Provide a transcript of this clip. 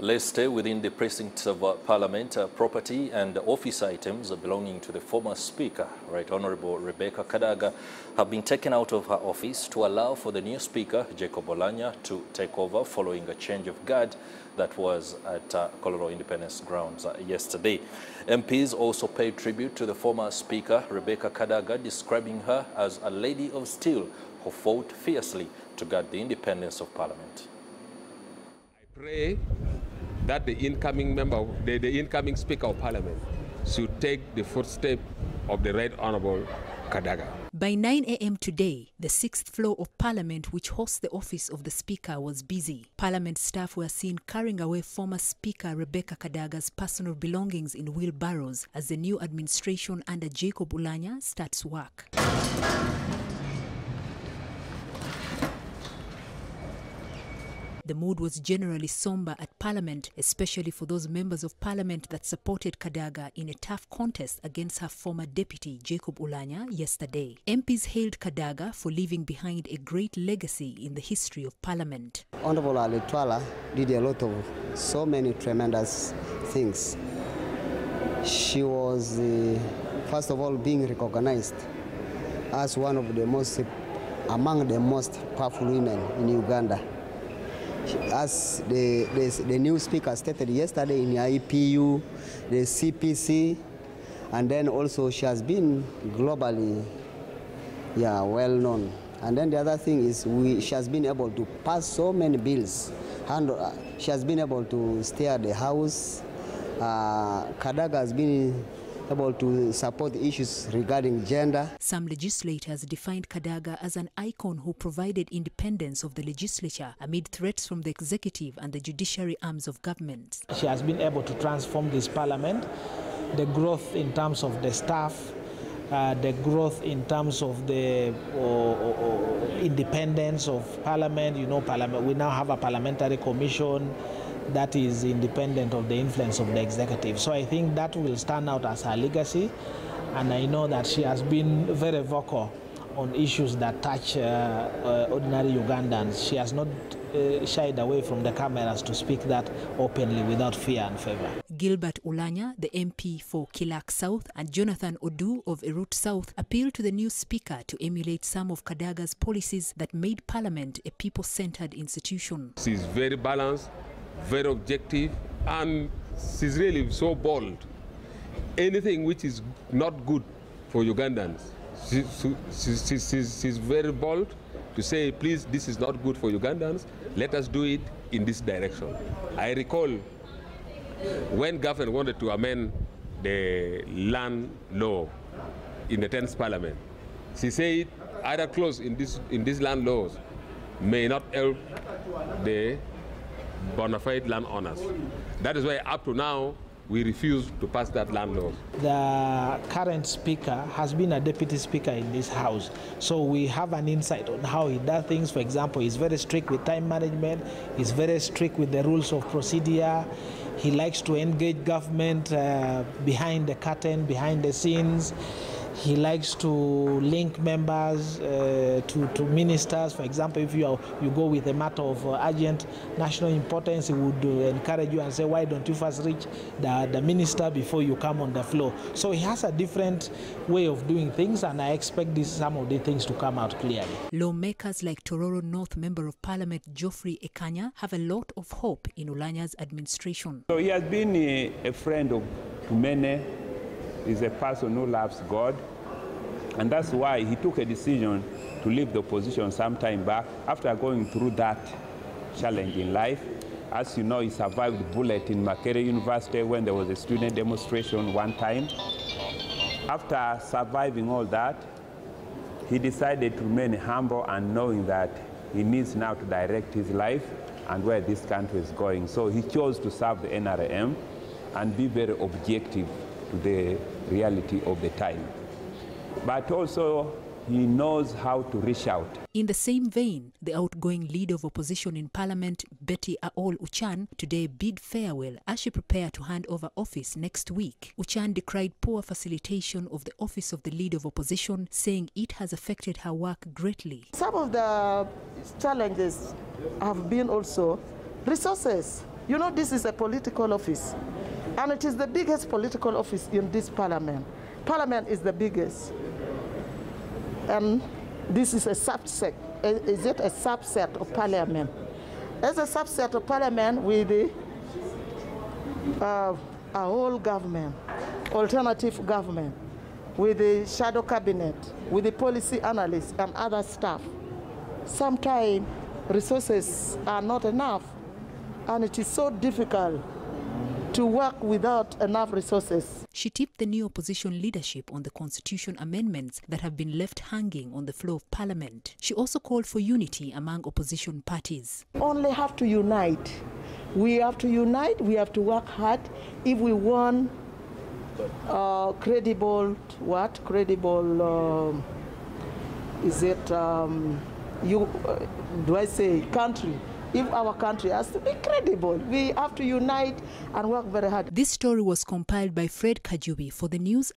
Let's stay within the precincts of uh, Parliament. Uh, property and office items belonging to the former Speaker, Right Honourable Rebecca Kadaga, have been taken out of her office to allow for the new Speaker, Jacob Oulanyah, to take over following a change of guard that was at uh, Kololo Independence Grounds uh, yesterday. MPs also paid tribute to the former Speaker, Rebecca Kadaga, describing her as a lady of steel who fought fiercely to guard the independence of Parliament. I pray that the incoming member, the, the incoming Speaker of Parliament should take the footstep of the Right Honourable Kadaga. By 9 a.m. today, the sixth floor of Parliament, which hosts the office of the Speaker, was busy. Parliament staff were seen carrying away former Speaker Rebecca Kadaga's personal belongings in wheelbarrows as the new administration under Jacob Oulanyah starts work. The mood was generally somber at Parliament, especially for those members of Parliament that supported Kadaga in a tough contest against her former deputy, Jacob Oulanyah, yesterday. MPs hailed Kadaga for leaving behind a great legacy in the history of Parliament. Honorable Ali Twala did a lot of so many tremendous things. She was, uh, first of all, being recognized as one of the most, among the most powerful women in Uganda. As the, the, the new speaker stated yesterday in the IPU, the CPA, and then also she has been globally yeah, well known. And then the other thing is we, she has been able to pass so many bills. Uh, she has been able to at the house. Uh, Kadaga has been able to support the issues regarding gender. Some legislators defined Kadaga as an icon who provided independence of the legislature amid threats from the executive and the judiciary arms of government. She has been able to transform this parliament. The growth in terms of the staff, uh, the growth in terms of the uh, uh, independence of parliament. You know, parliament. We now have a parliamentary commission that is independent of the influence of the executive. So I think that will stand out as her legacy, and I know that she has been very vocal on issues that touch uh, uh, ordinary Ugandans. She has not uh, shied away from the cameras to speak that openly without fear and favor. Gilbert Olanya, the MP for Kilak South, and Jonathan Odur of Erute South appealed to the new speaker to emulate some of Kadaga's policies that made Parliament a people-centered institution. She's very balanced, very objective, and she's really so bold. Anything which is not good for Ugandans, she, she, she, she's, very bold to say, please, this is not good for Ugandans. Let us do it in this direction. I recall when government wanted to amend the land law in the 10th parliament, she said either clause in this in these land laws may not help the bona fide landowners. That is why up to now we refuse to pass that land law. The current speaker has been a deputy speaker in this house, so we have an insight on how he does things. For example, he's very strict with time management, he's very strict with the rules of procedure. He likes to engage government uh, behind the curtain, behind the scenes. He likes to link members uh, to, to ministers. For example, if you, are, you go with a matter of uh, urgent national importance, he would uh, encourage you and say, why don't you first reach the, the minister before you come on the floor? So he has a different way of doing things, and I expect this, some of the things to come out clearly. Lawmakers like Tororo North Member of Parliament Geoffrey Ekanya have a lot of hope in Oulanyah's administration. So he has been a, a friend of to He's a person who loves God. And that's why he took a decision to leave the opposition some time back after going through that challenge in life. As you know, he survived bullet in Makerere University when there was a student demonstration one time. After surviving all that, he decided to remain humble and knowing that he needs now to direct his life and where this country is going. So he chose to serve the NRM and be very objective the reality of the time. But also, he knows how to reach out. In the same vein, the outgoing leader of opposition in parliament, Betty Aol Ocan, today bid farewell as she prepared to hand over office next week. Ocan decried poor facilitation of the office of the leader of opposition, saying it has affected her work greatly. Some of the challenges have been also resources. You know, this is a political office, and it is the biggest political office in this parliament. Parliament is the biggest, and this is a subset. Is it a subset of parliament? As a subset of parliament, with the uh, a whole government, alternative government, with the shadow cabinet, with the policy analysts and other staff. Sometimes resources are not enough, and it is so difficult to work without enough resources. She tipped the new opposition leadership on the constitution amendments that have been left hanging on the floor of parliament. She also called for unity among opposition parties. Only have to unite. We have to unite, we have to work hard if we want uh, credible, what? Credible, um, is it, um, you, uh, do I say country? If our country has to be credible, we have to unite and work very hard. This story was compiled by Fred Kajubi for the news